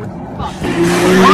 来举报。